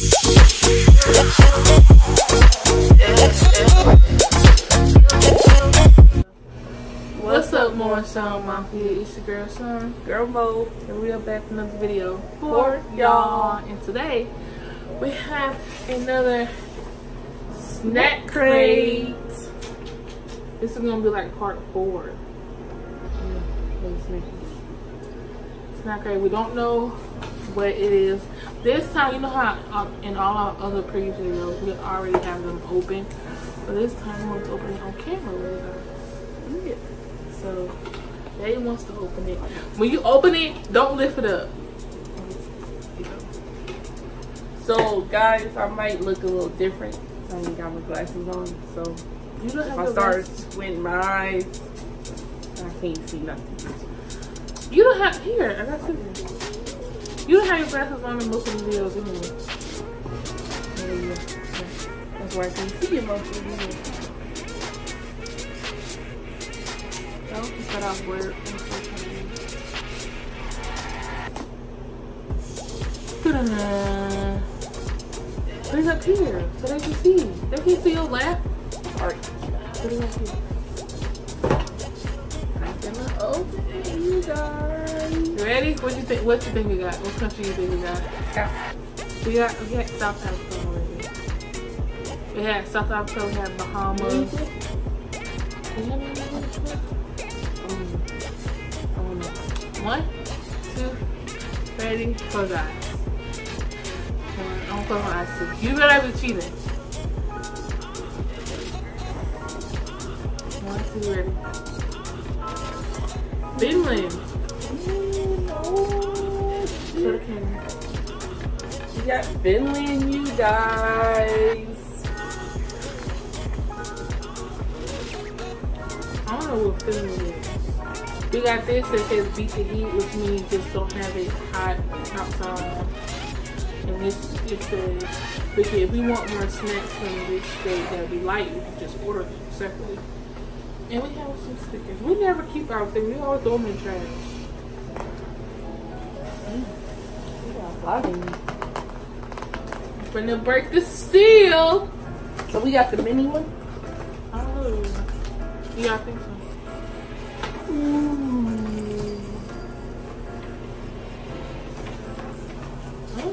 What's up, more Shun Mafia? It's your girl Shun, Girl Mo, and we are back with another video for y'all. And today we have another snack crate. This is gonna be like part four. Snack crate. We don't know what it is. This time, you know how um, in all our other previous videos we already have them open, but this time we want to open it on camera with. Yeah. So Daddy wants to open it. When you open it, don't lift it up. So guys, I might look a little different. I ain't got my glasses on, so You don't if I start squinting my eyes, I can't see nothing. You don't have here. I got some. You don't have your glasses on in most of the videos anyway. That's why I can't see it most of the video. I don't cut off word. Ta-da. Put it up here so they can see. They can see your lap. Alright. Put it up here. I'm gonna open it, you guys. Ready? What you think? What you think we got? What country you think we got? Yeah. We got we got South Africa already. We had South Africa. We had Bahamas. Mm-hmm. One, two, ready, close eyes. I'm close my eyes too. You better be cheating. One, two, ready. Finland. Mm-hmm. We got Finland, you guys. I don't know what Finland is. We got this that says beat the heat, which means just don't have it hot outside. And this it says, okay, if we want more snacks from this state that we like, we can just order them separately. And we have some stickers. We never keep our things. We always throw them in trash. We got a lot of. Finna break the seal. So we got the mini one. I don't know. Yeah, I think so. Oh,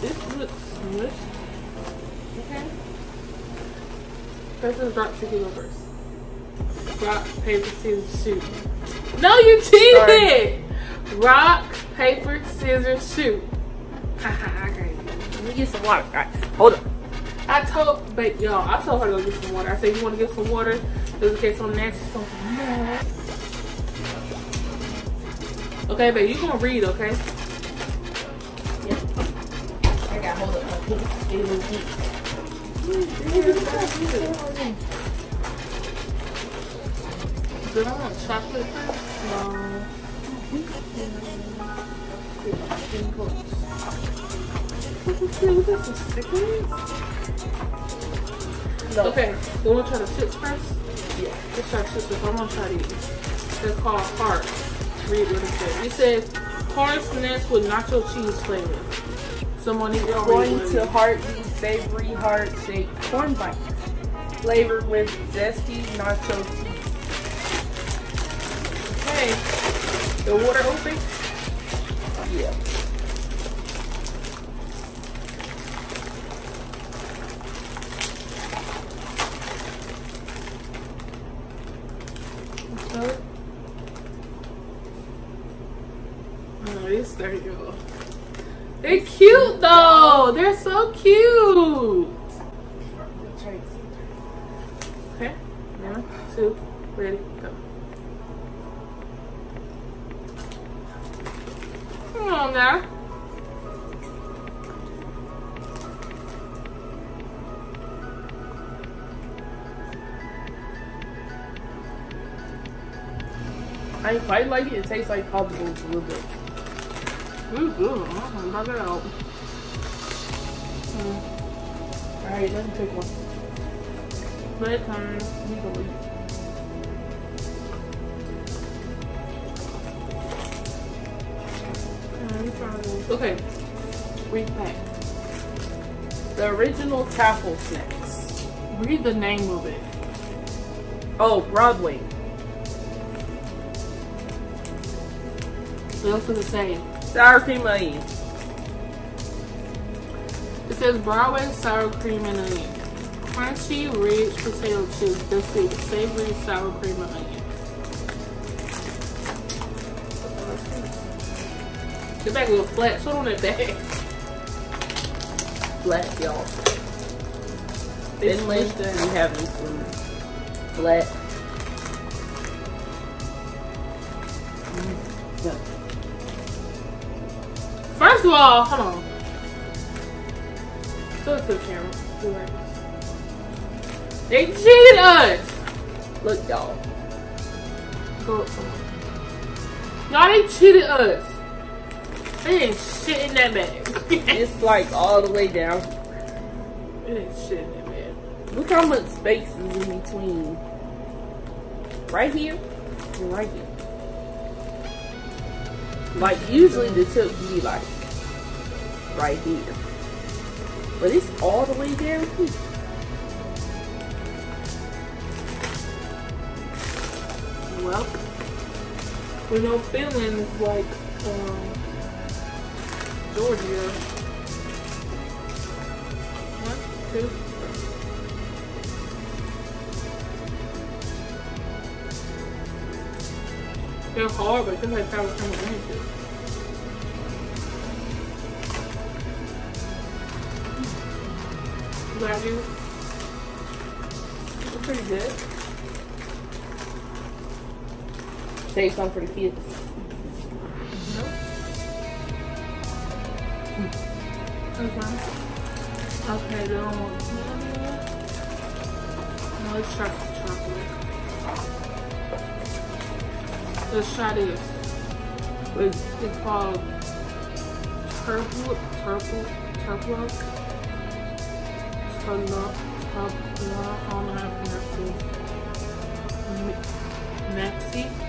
this looks smushed. Okay. First is rock, paper, first. Rock, paper, scissors, shoot. No, you cheated! Rock, paper, scissors, shoot. Haha, I got it. Let me get some water, guys. Hold up. I told, but y'all, I told her to go get some water. I said, you want to get some water? Just in case some nasty something. No. Okay, babe, you gonna read, okay? I got hold up. my feet. They a little deep. Did I want chocolate first? No. What is this? What is this? Stickers? No. Okay, you wanna try the chips first? Yeah. Let's try chips first. I'm gonna try these. They're called hearts. Read what it says. It says corn snacks with nacho cheese flavor. Someone eat Going to heart these savory heart shaped corn bites. Flavored with zesty nacho cheese. Okay. The water open? Yeah. Smell it? Oh, it's dirty, y'all. They're cute though. They're so cute. Okay. One, two, ready, go. Come on now. I quite like it. It tastes like popsicles a little bit. Ooh, good. I'm gonna bug it out. Hmm. Alright, let me take one. Bedtime. Can leave. Okay. Repack. The original Taffel Snacks. Read the name of it. Oh, Broadway. Else does it say? Sour cream onion. It says Broadway sour cream and onion. Crunchy, rich potato chips, biscuit, savory sour cream and onion. The bag was flat. Show on that bag. Flat, y'all. It's smushed we having some flat. Mm, yeah. First of all, hold on. Show it to the camera. Do like this. They cheated us. Look, y'all. Y'all, they cheated us. They ain't shit in that bag. It's like all the way down. It ain't shit in that bag. Look how much space is in between. Right here and right here. Like usually the tip be like right here. But it's all the way down here. Well, we know Finland is like um, Georgia. One, two. They're hard, but sometimes sour cream and onion too. You pretty good. Save some for the kids. Fine. Okay, they don't want. No, let's try some chocolate. Let's try this. With It's called Turbo, Turbo, Turbo, Turbo, Turbo, I don't. Maxi.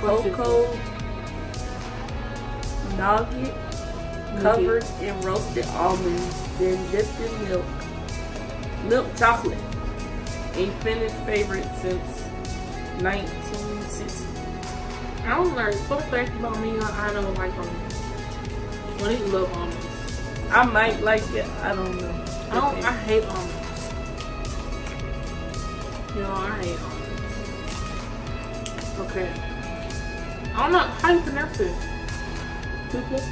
Cocoa nugget covered in roasted almonds, then dipped in milk. Milk chocolate. A Finnish favorite since 1960. I don't like fun fact about me. I don't like almonds. Well, they love almonds. I might like it. I don't know. I don't. I hate almonds. You know, I hate almonds. Okay. I don't know how you pronounce it. Tupla?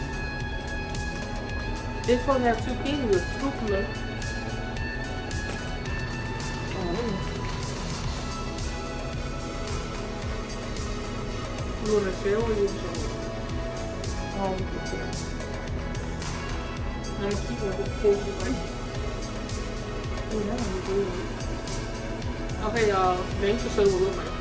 It's supposed to have two. It's tupla. You wanna share or you share? Um, I'm gonna keep it because you like it. Oh, that one is good. Okay, y'all. Thanks for showing what look like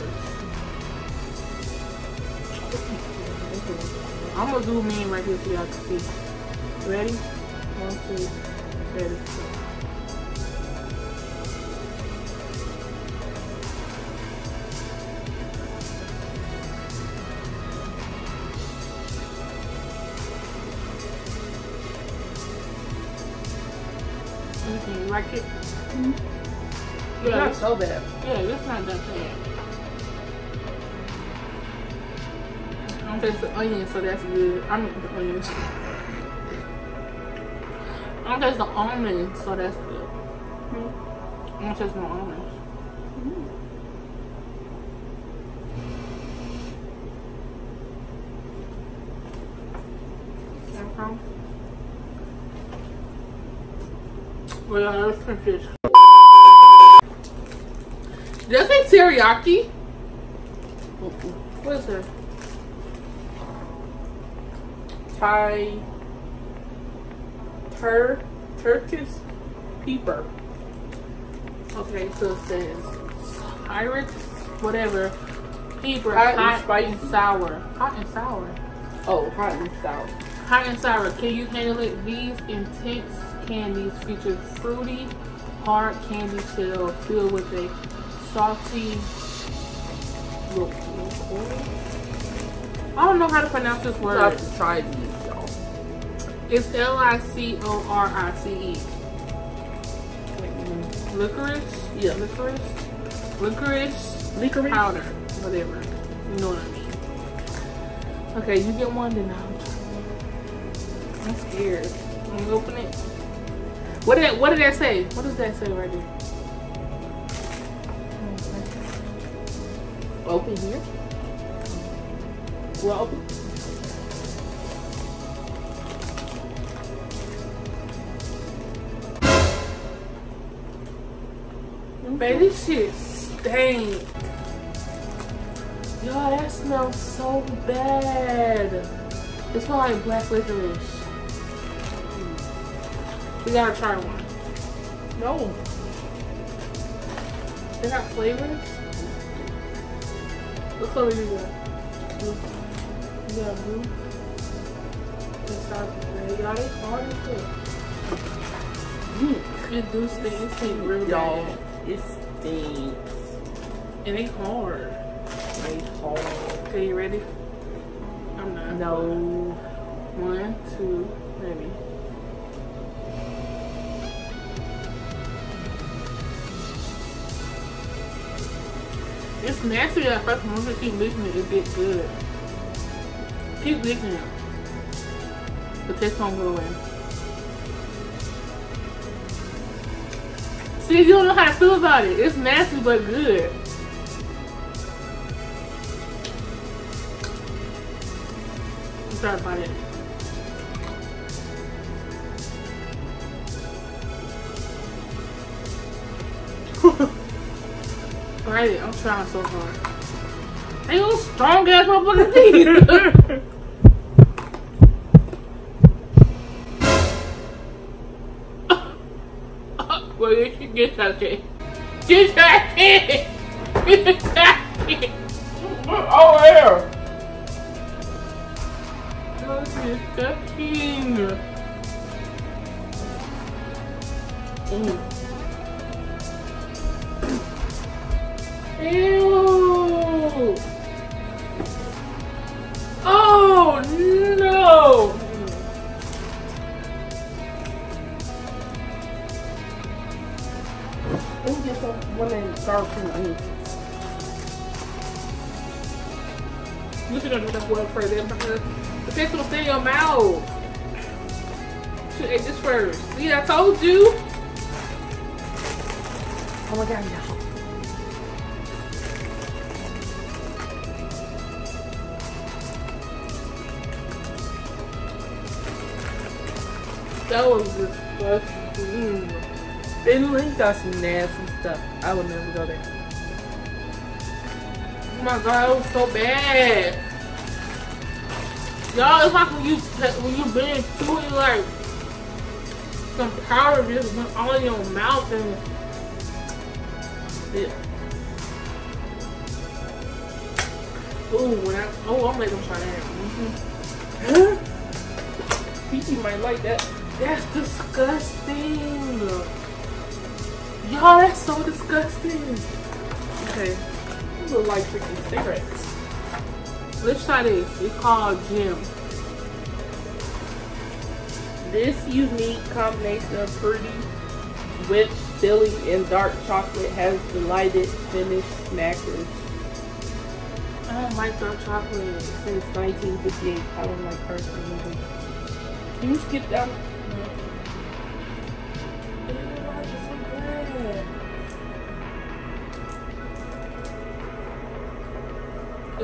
I'm gonna zoom in right here so y'all can see. Ready? One, two, ready. Okay, you like it? Mm-hmm. it's Yeah, not so bad. yeah, it's not that bad. Taste the onion, so that's good. I mean the onions. I'm taste the almonds, so that's good. I'm gonna taste my almonds. Okay. Well, yeah, let's finish this. Did I say teriyaki? What is it? Thai tur Turkish pepper. Okay, so it says Irish whatever pepper Hot hot, and spicy. and sour. Hot and sour. Oh, hot and sour. Hot and sour. Can you handle it? These intense candies feature fruity, hard candy shell filled with a salty. look- I don't know how to pronounce this We'll have word. to try these. It's L I C O R I C E. Licorice? Yeah. Licorice? Licorice Licorice. powder. Whatever. You know what I mean. Okay, you get one, then I'll try. I'm scared. Let me open it. What did that, what did that say? What does that say right there? Open here. Well, open. Baby, this shit stink. Yo, that smells so bad. It smells like black licorice. We gotta try one. No. They got flavors? What color you got? Blue. You got blue? It's not red. Y'all, they hard as shit. Mm. It do stink. It stink real Y'all, bad. It stinks. And they hard. They hard. Okay, you ready? I'm not. No. One, two, maybe. It's nasty at first, but once you keep licking it, it gets good. Keep it. The taste won't go away. See, you don't know how to feel about it. It's nasty but good. I'm sorry about it. Right, I'm trying so hard. Ain't no strong ass motherfucking teeth. Get that shit. Get that shit. Get that shit. Oh, there. That's disgusting. Mm. Ew. Oh no. Let me get some one that sour cream onions. You should have done that well first. The the taste will stay in your mouth. You should ate this first. See, I told you. Oh my god, y'all. That was disgusting. Finland got some nasty stuff. I would never go there. Oh my god, it was so bad. Y'all, it's like when you when you been through it, like some powder just went all in your mouth and it. Ooh, when I oh, I'll make them try that. Mhm. Peachy might like that. That's disgusting. Y'all, that's so disgusting. Okay, These look like freaking cigarettes. let's try this. It's called Jim. This unique combination of fruity, whipped, filling, and dark chocolate has delighted Finnish snackers I don't like dark chocolate. since 1958. I don't like personally. Can you skip down?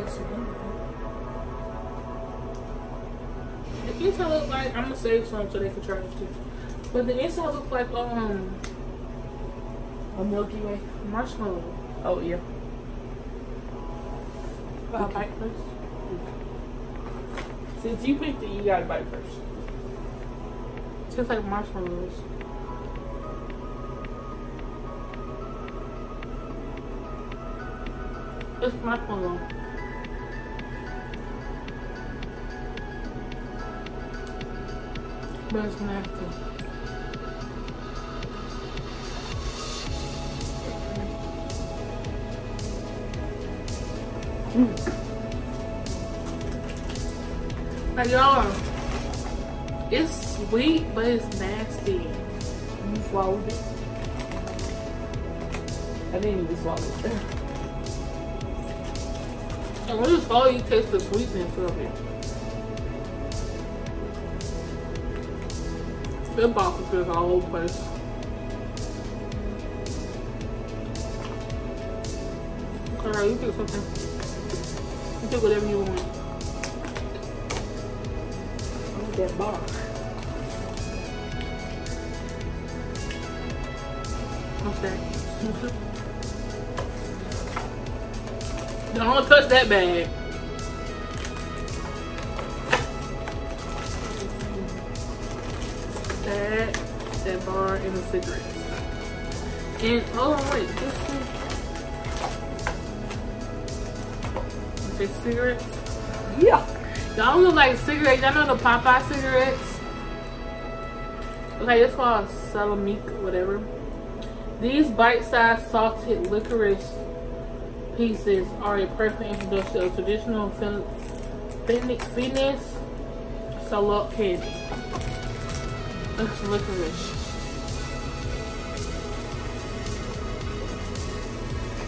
It's The inside look like I'm gonna save some so they can try it too. But the inside look like um A Milky Way. marshmallow. Oh yeah. Okay. bite first. Since you picked it, you gotta bite first. Tastes like marshmallows. It's marshmallow. But it's nasty. Like y'all, It's sweet, but it's nasty. You swallowed it. I didn't even swallow it. And when you swallow, you taste the sweetness of it. That box is all over the place. Alright, you pick something. You pick whatever you want. I want that bar. What's that? Don't touch that bag. That, that bar, and the cigarettes. And, hold on, wait, this one. Okay, cigarettes. Yeah. Y'all look like cigarettes. Y'all know the Popeye cigarettes? Okay, it's called Salamique, whatever. These bite-sized salted licorice pieces are a perfect introduction of traditional Phoenix, Phoenix salad candy. It's licorice.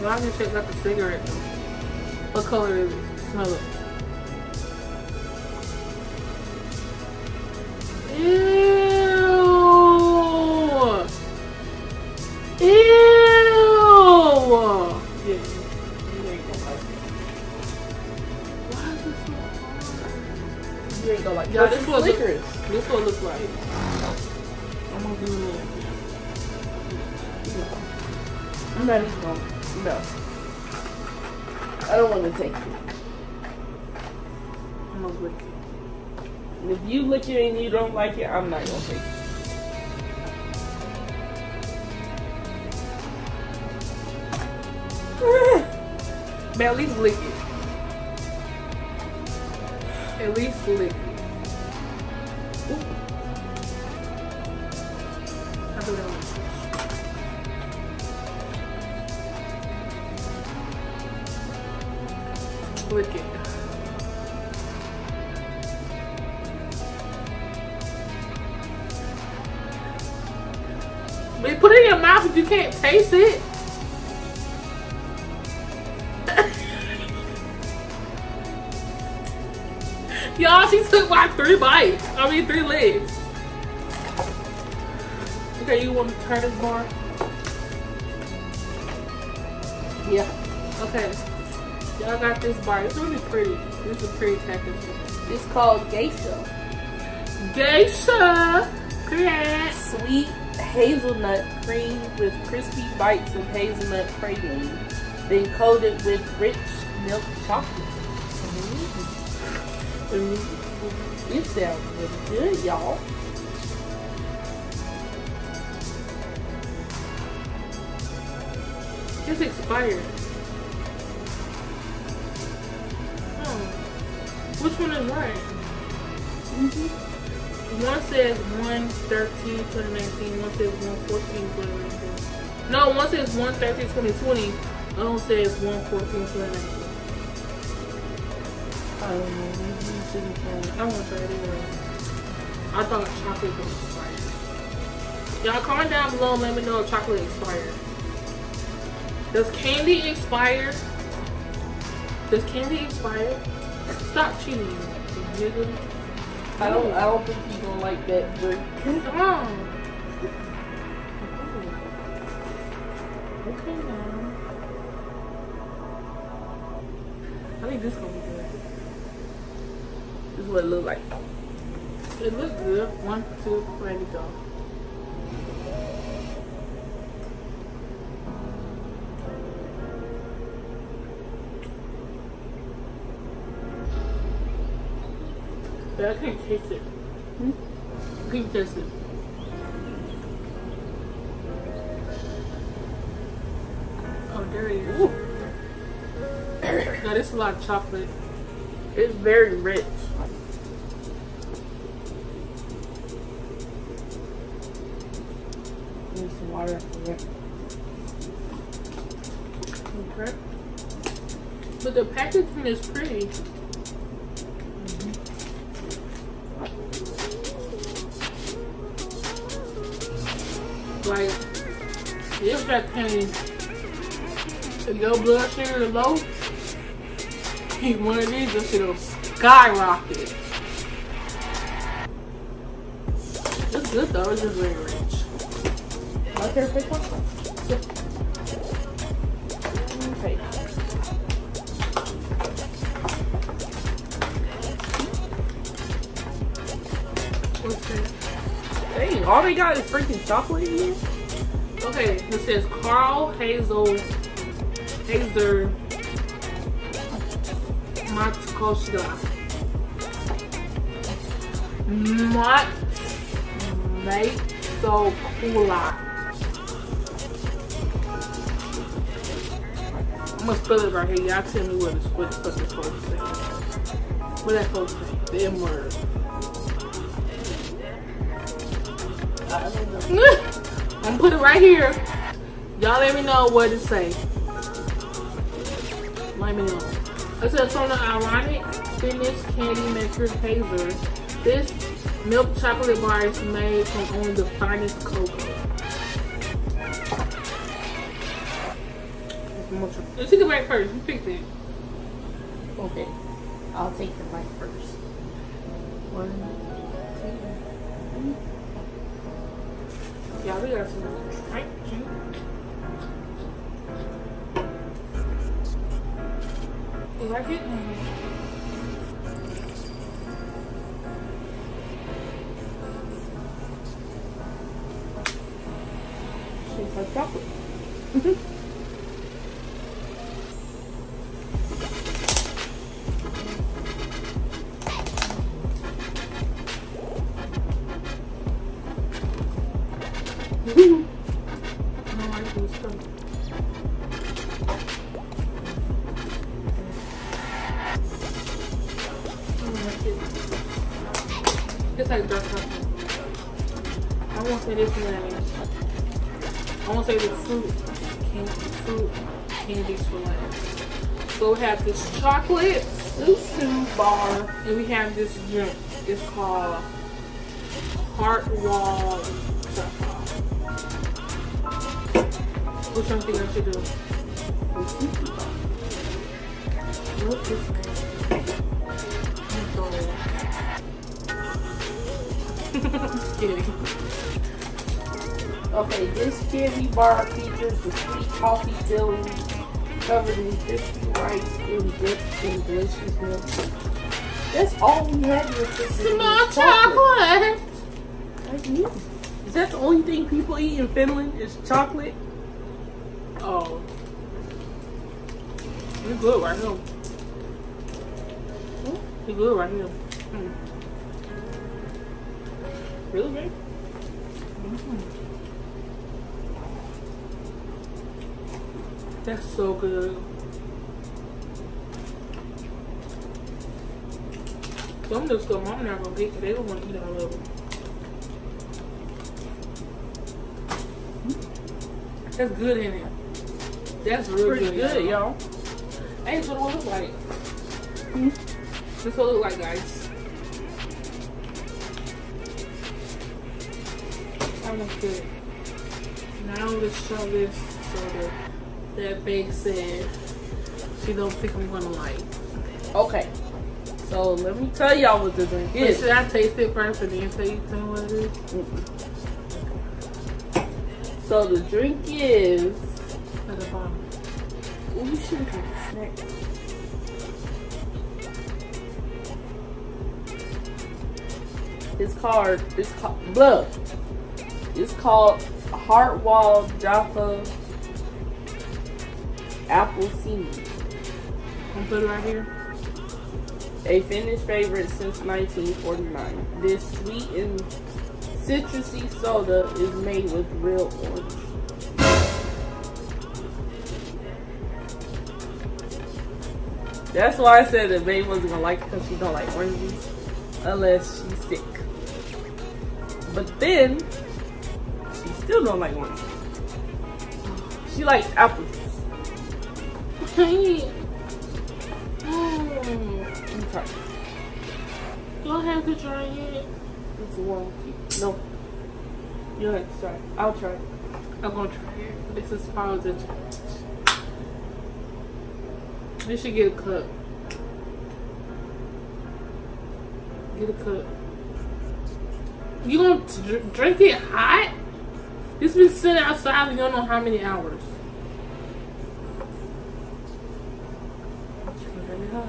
Well, I can check out the cigarette. What color is it? Smell it. Ew! And you don't like it, I'm not gonna take it. But at least lick it. At least lick it. Ooh. I. Lick it. It in your mouth if you can't taste it. Y'all, she took like three bites. I mean, three legs. Okay, you want to turn this bar? Yeah. Okay. Y'all got this bar. It's really pretty. This is a pretty package. It's called geisha. Geisha! Correct. Sweet hazelnut cream with crispy bites of hazelnut praline, then coated with rich milk chocolate. Mm-hmm. Mm-hmm. It sounds really good, y'all. It's expired. Oh. Which one is right? One says 113 2019, one says 114 2019. No, one says 113 2020, other one says 114 2019. I don't know. Maybe you shouldn't try. I want to try it anyway. I thought chocolate was expired. Y'all comment down below and let me know if chocolate expired. Does candy expire? Does candy expire? Stop cheating, you nigga. I don't. I don't think you're gonna like that drink. Come on. Okay now. I think this gonna be good. This is what it look like. It looks good. One, two, ready, go. But I can't taste it. Hmm? I can't taste it. Oh, there it is. Now, this is a lot of chocolate. It's very rich. Some water. Okay. But the packaging is pretty. That pain, if your blood sugar is low, eat one of these, this shit'll skyrocket. It's good though, it's just very rich. Okay, pick one. Okay. What's that? Dang, all they got is freaking chocolate in here? Okay, it says Carl Hazel Hazer Matkoska. Mat Mate so Kula. I'm gonna spell it right here. Y'all tell me what it's what the fuck it's supposed to say. What that supposed to say? The M word. I don't know. I'm gonna put it right here. Y'all let me know what it say. Let me know. It says from the ironic fitness candy maker Hazer. This milk chocolate bar is made from only the finest cocoa. Let's take it back first. You pick that. Okay. I'll take the mic first. One, Yeah, we got some right juice. You like it? Tastes like chocolate. Chocolate susu bar, and we have this drink. It's called Heart Wall. Which one do you think I should do? Look this man. Just kidding. Okay, this candy bar features the sweet coffee filling covered in rice and delicious milk. That's all we had with this. Small chocolate. Like me. Is that the only thing people eat in Finland? Is chocolate? Oh. You're good right here. You're good right here. Mm. Really, babe? That's so good. Some of the stuff I'm not gonna get because they don't want to eat all of it. That's good in it. That's real Pretty good, good, y'all. Hey, so what it look like? Hmm? This what it look like, guys. That looks good. Now let's show this so that big said she don't think I'm gonna like. Okay. So let me tell y'all what the drink But is. should I taste it first and then tell you what it is? Mm-mm. So the drink is. At the bottom. Oh, you shouldn't have a snack. It's called. It's called. Look. It's called Hartwall Jaffa Apple Seed. I'm gonna put it right here. A Finnish favorite since 1949. This sweet and citrusy soda is made with real orange. That's why I said that babe wasn't gonna like it because she don't like oranges unless she's sick. But then she still don't like oranges. She likes apple Mm. Okay. I have to try it? It's warm. No. You have to try. I'll try. I'm gonna try it. This is positive. You should get a cup. Get a cup. You gonna drink it hot? It's been sitting outside for you don't know how many hours. Very hot.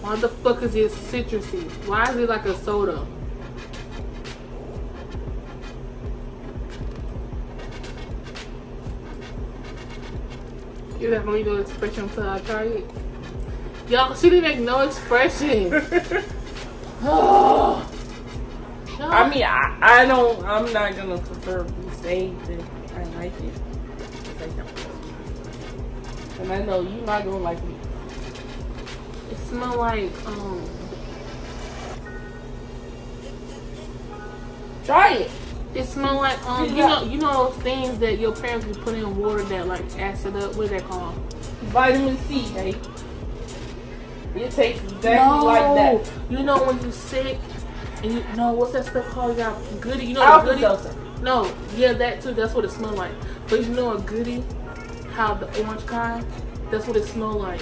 Why the fuck is it citrusy? Why is it like a soda? You have leave no expression until I try it. Y'all, she didn't make no expression. oh. I mean, I, I don't. I'm not gonna prefer be saved if I like it. I. And I know you're not gonna like it. It smell like um. Try it. It smell like um. You know, you know those things that your parents would put in water that like acid up. What is that called? Vitamin C, hey. It tastes exactly like that. You know when you sick and you know what's that stuff called? You got goody. You know the goody. No, yeah, that too. That's what it smell like. But you know a goody, how the orange kind. That's what it smell like.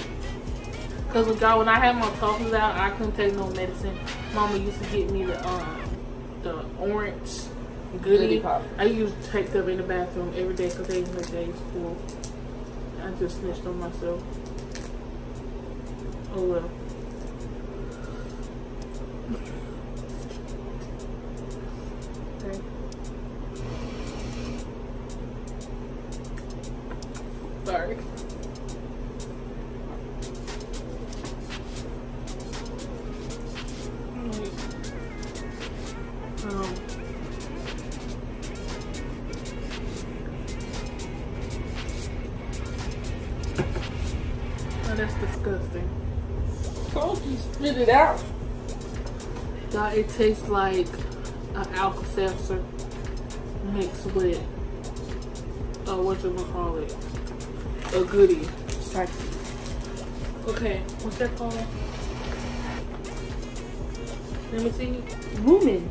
Cause when God, when I had my toffles out, I couldn't take no medicine. Mama used to get me the um the orange. Goody pop. I used to take them in the bathroom every day because they make days full. I just snitched on myself. Oh well. That's disgusting. Told you spit it out. God, it tastes like an Alka Seltzer mixed with uh, what you gonna call it? A goodie. It. Okay, what's that called? Let me see. Lumen.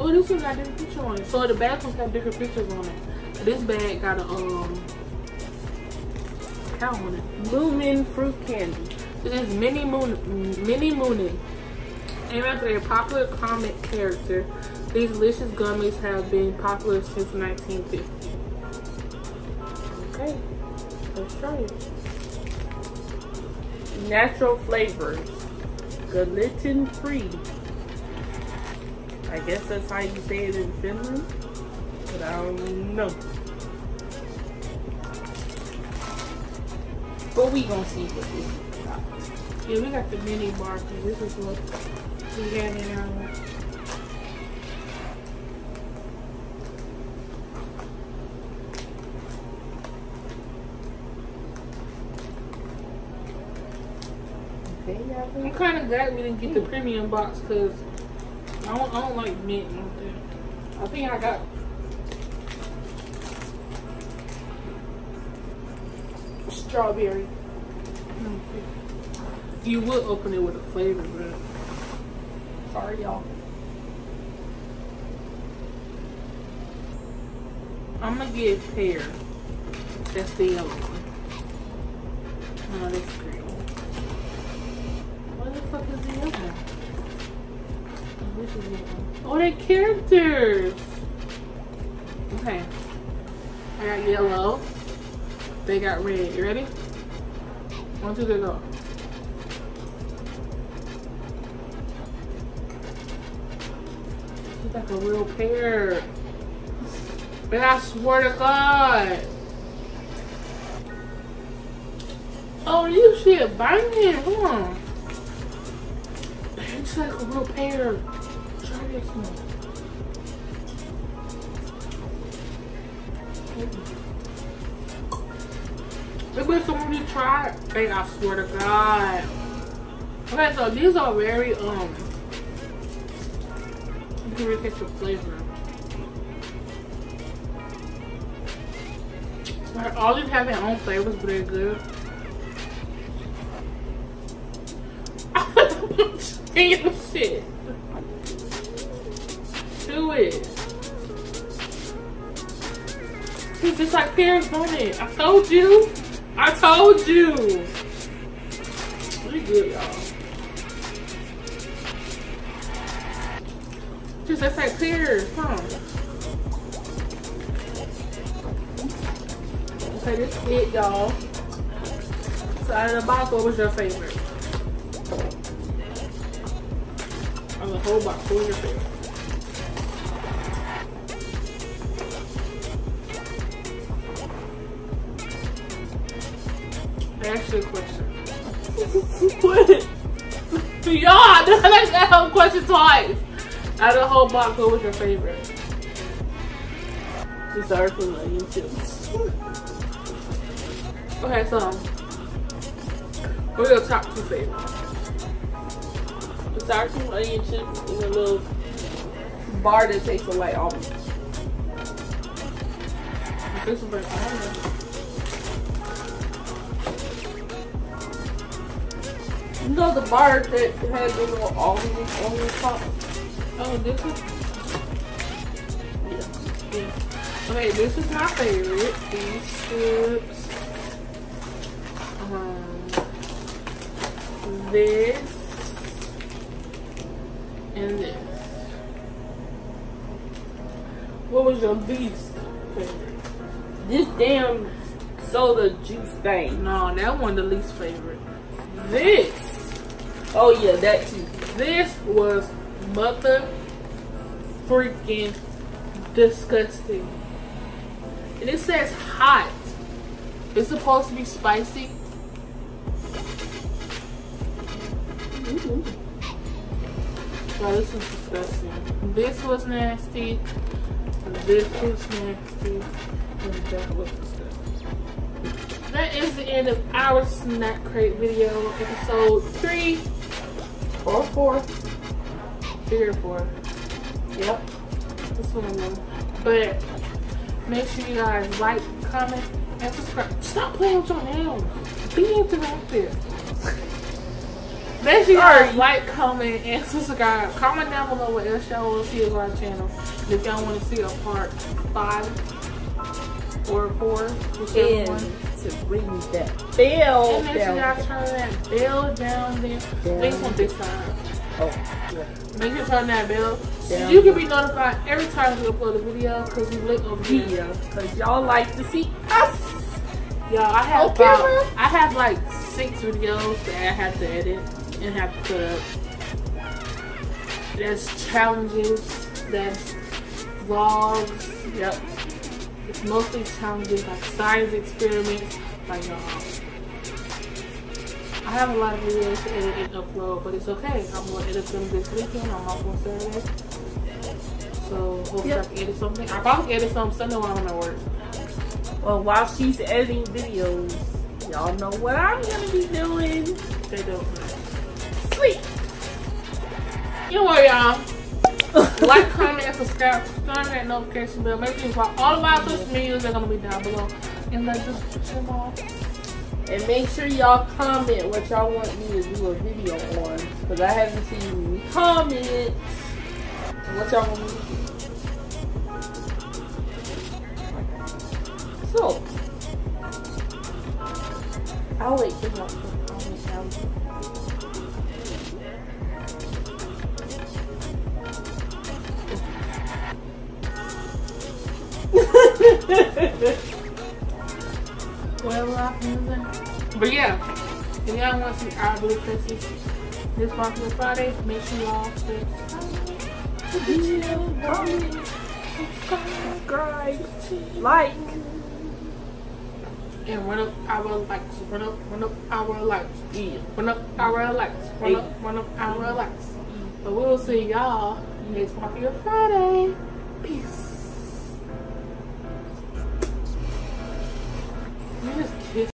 Oh, this one got different picture on it. So the bag one's got different pictures on it. This bag got a um cow on it. Lumen fruit candy. It is Minnie Moon, Minnie Moonin. Named after a popular comic character, these delicious gummies have been popular since 1950. Okay, let's try it. Natural flavors. Gluten free. I guess that's how you say it in Finland. But I don't know. But we gonna see what this is about. Yeah, we got the mini bar. 'cause This is what we had in our. I'm kind of glad we didn't get the premium box because I don't, I don't like mint. I think I got. Strawberry. You would open it with a flavor, but Sorry, y'all. I'm gonna get pear. That's the yellow one. No, that's green. What the fuck is the other one? Oh, this is the other. Oh, they're characters. Got red. You ready? One, two, three, go. She's like a real pear. But I swear to God. Oh, you shit banging. Come on. It's like a real pear. Try this one. Try. Hey, I swear to God. Okay, so these are very um. You can really get the flavor. Like, all these have their own flavors, but they're good. Damn shit. Do it. It's just like pears it. I told you. I told you. We good, y'all. Just that's like pears, huh? Okay, this is it, y'all. So out of the box, what was your favorite? On the whole box, what was your favorite? Ask you a question. what? Y'all, let's ask a question twice. Out of the whole box, what was your favorite? Dessert from onion chips. okay, so what are your top two favorites? Dessert from onion chips and a little bar that tastes like almonds. This is like almonds. You know the bar that had the little almonds on the top? Oh, this one? Yeah. yeah. Okay, this is my favorite. These chips. Um, this. And this. What was your least favorite? This damn soda juice thing. No, that one the least favorite. This. Oh yeah, that too. This was mother freaking disgusting. And it says hot. It's supposed to be spicy. Mm-hmm. Oh, this is disgusting. This was nasty. This was nasty. And that was disgusting. That is the end of our snack crate video, episode three or four. Three or four. Yep. That's what I know. But make sure you guys like, comment, and subscribe. Stop playing with your nails. Be interactive. Make sure you guys like, comment, and subscribe. Comment down below what else y'all want to see on our channel. And if y'all want to see a part five or four, whichever and one. To ring that bell And make sure y'all turn that bell down there. Down. Face on this side. Oh, yeah. Make sure you turn that bell. So Down. you can be notified every time we upload a video because we look over here. Video, cause y'all like to see us. Y'all, I have Okay, about, bro. I have like six videos that I have to edit and have to put up. There's challenges, there's vlogs, yep. It's mostly challenges like science experiments, like y'all. I have a lot of videos to edit and upload, but it's okay. I'm gonna edit them this weekend. I'm off on Saturday. So hopefully Yep. I can edit something. I probably edit something Sunday while I'm at work. Well, while she's editing videos, y'all know what I'm gonna be doing. They don't. Sweet. Anyway, y'all. Like, comment, and subscribe. Turn that notification bell. Make sure you follow all of our social medias. They're gonna be down below in the description box. And make sure y'all comment what y'all want me to do a video on. Because I haven't seen any comments. What y'all want me to do. So, I'll wait for y'all below. Whatever I can say. But yeah, if y'all want to see our blue faces this Popular Friday, make sure y'all subscribe. subscribe, like. And run up our likes. Run up, run up our likes. Yeah. Run up our likes. Run up, run up our likes. But we'll see y'all next Popular Friday. Peace. You just